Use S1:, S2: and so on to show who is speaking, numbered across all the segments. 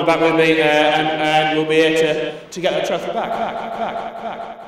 S1: will back with me, and, and we'll be here to, to get the trophy back. back, back, back, back,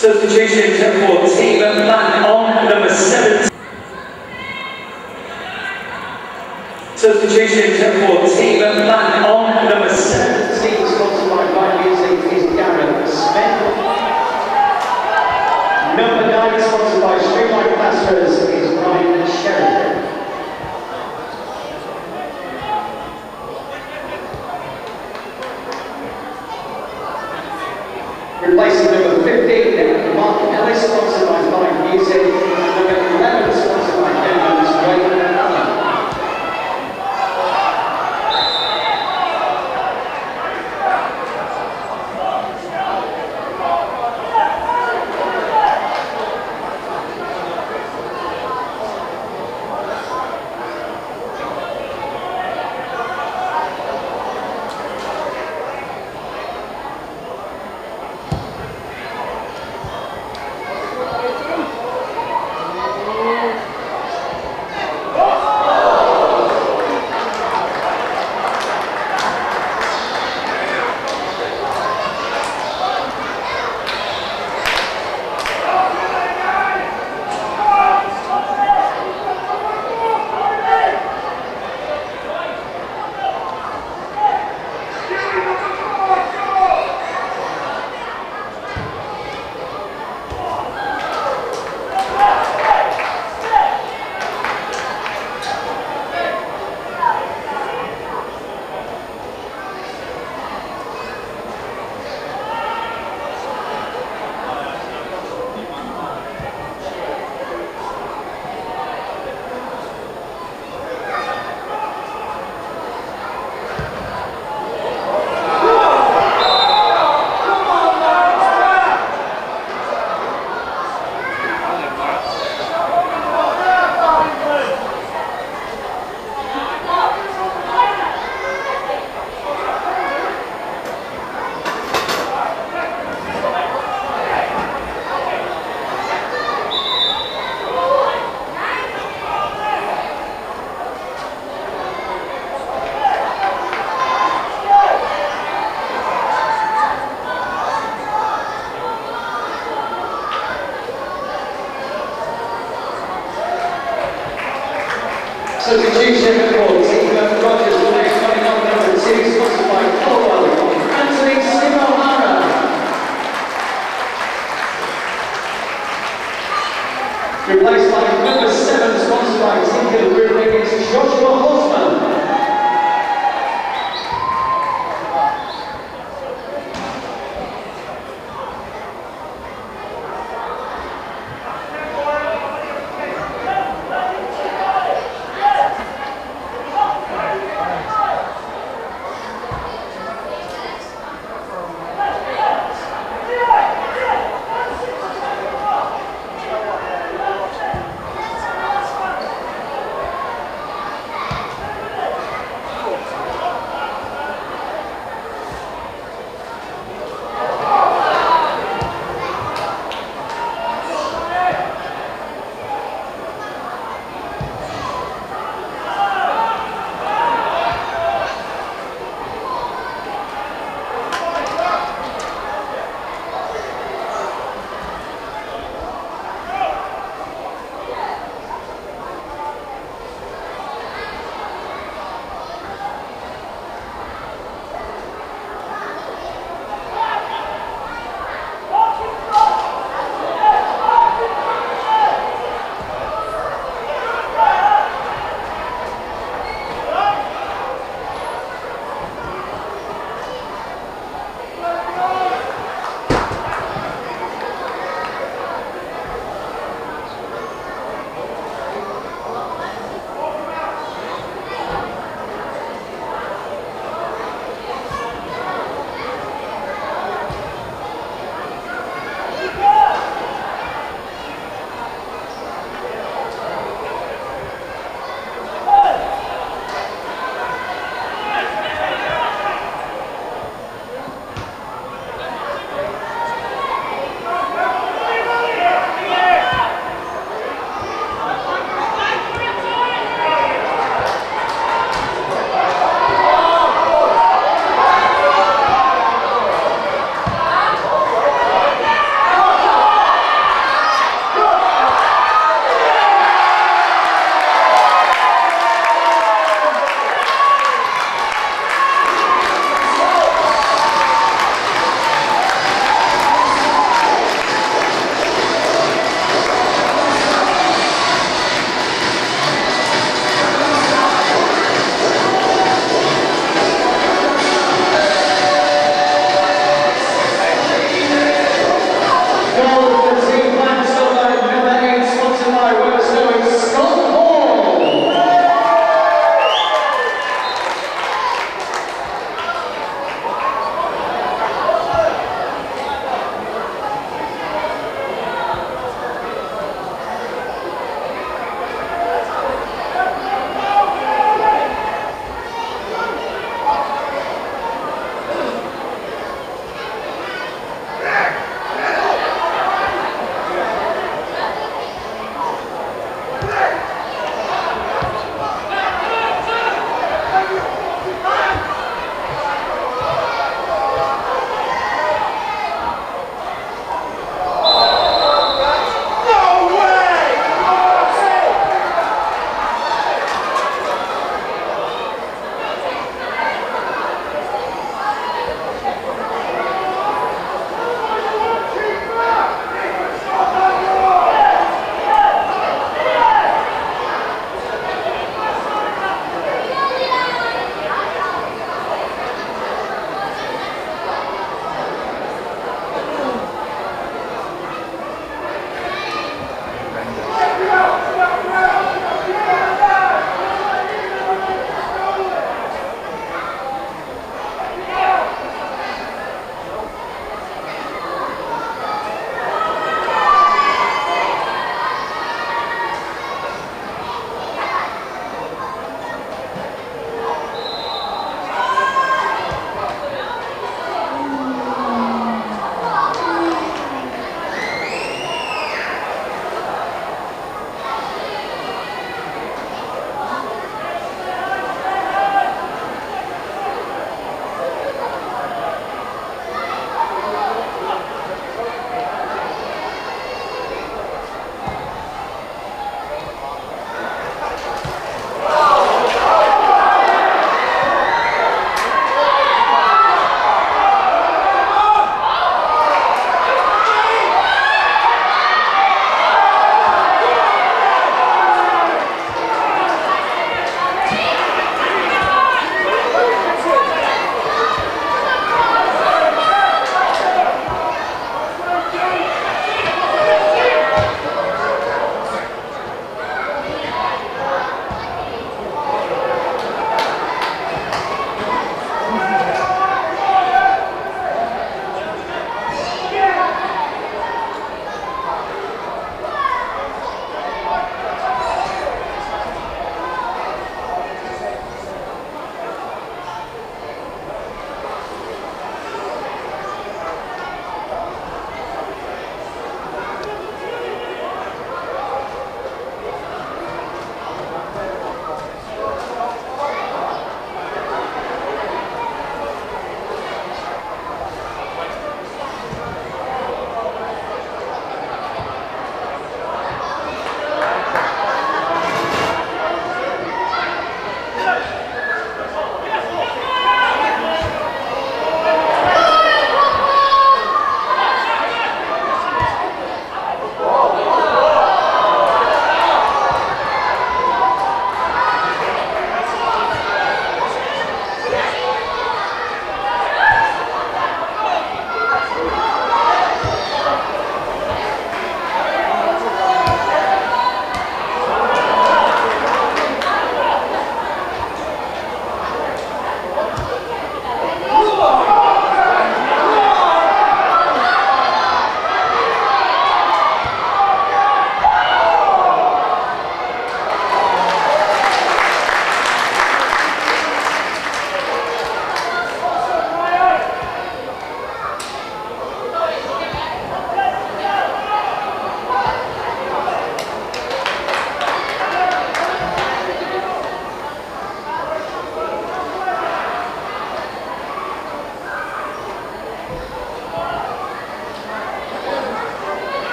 S2: Substitution for Team Man on number 7. Substitution for Team Man on number 17, sponsored by Live Music, is Gareth Smith. Number 9, sponsored by Streamline Plasters, is Ryan Sheridan.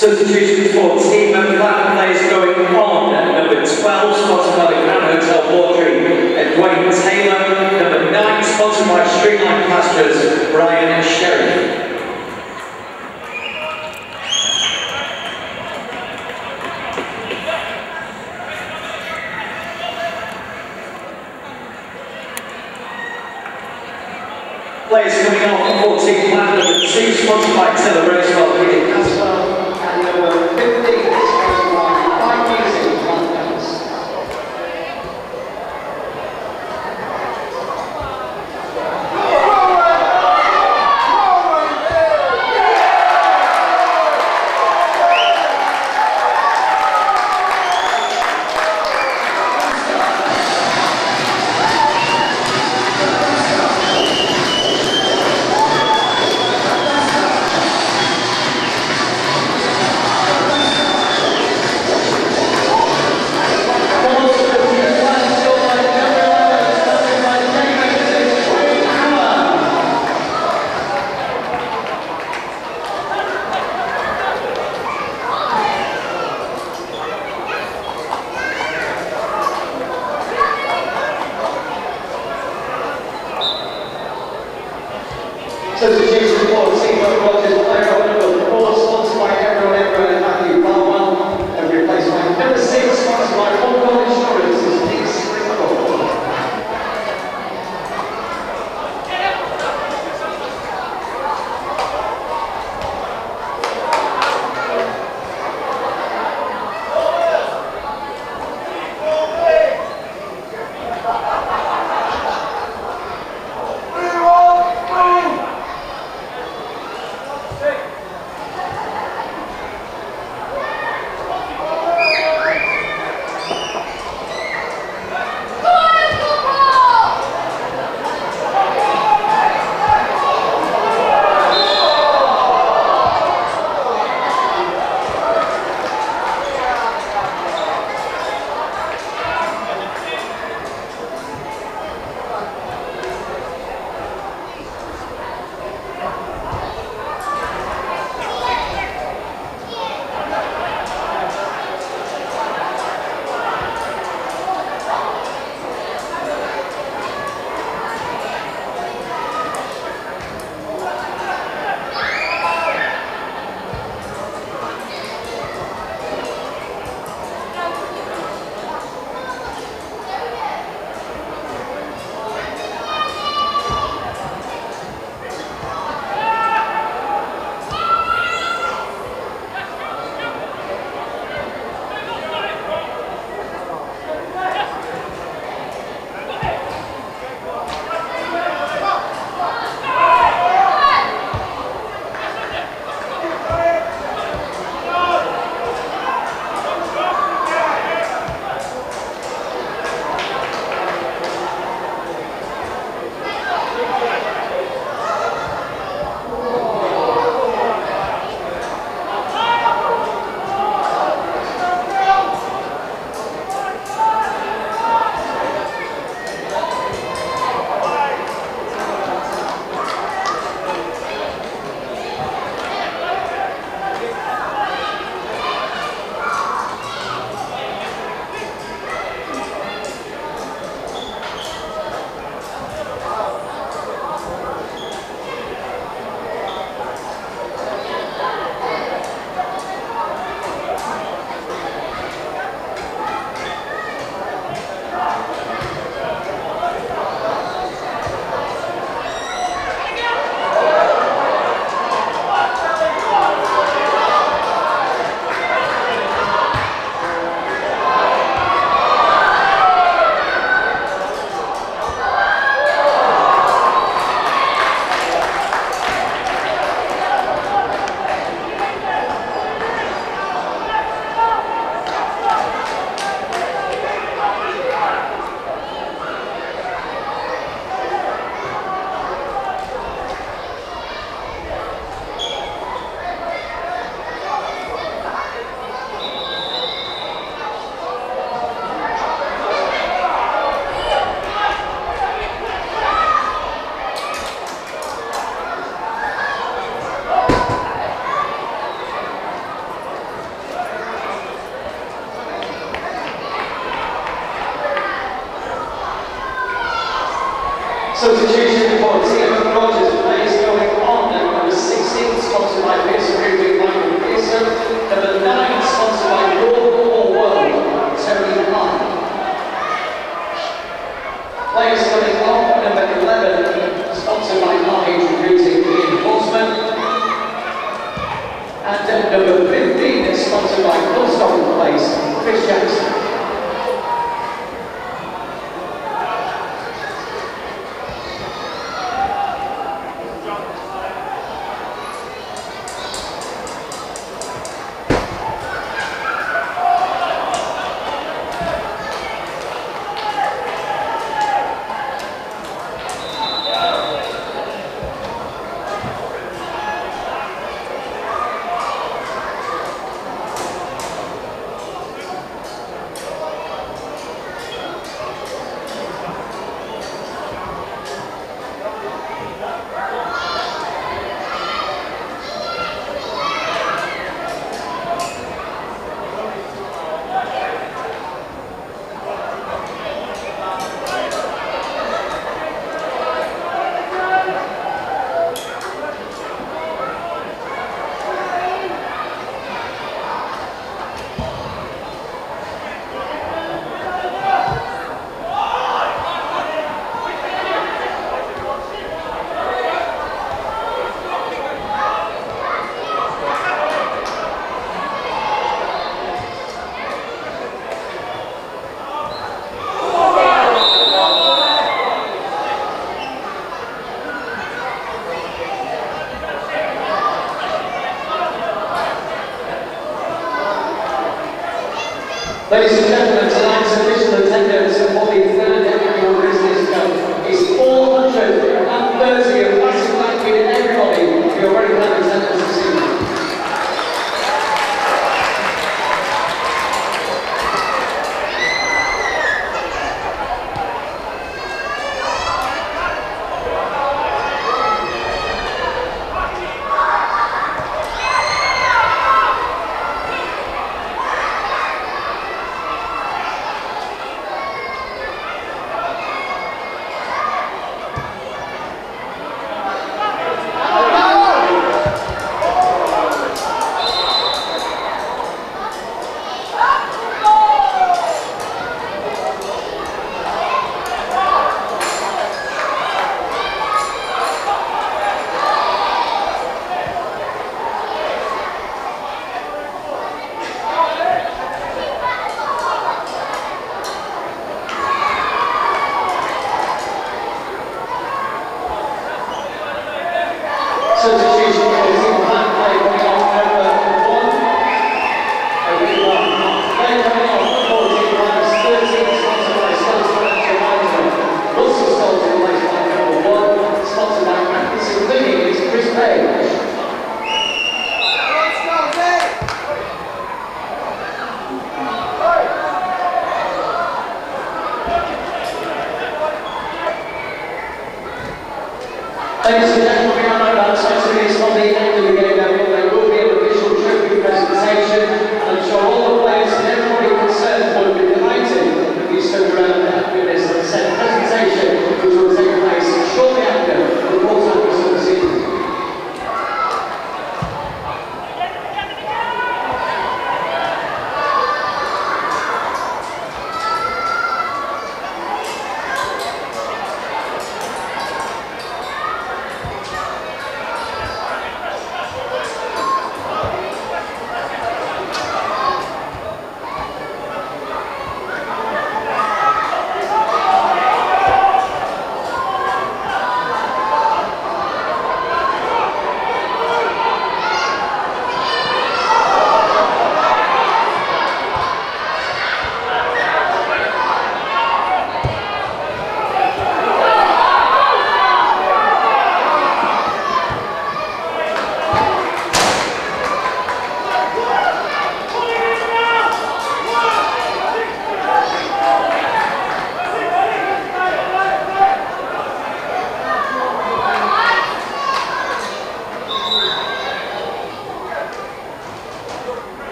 S2: Substitution for team and Plant players going on. Number 12, sponsored by the Crown Hotel Bawtry, and Taylor. Number 9, sponsored by Streetline Plasters, Brian Sherry. Players coming on for team Plant number 2, sponsored by Taylor Racewell,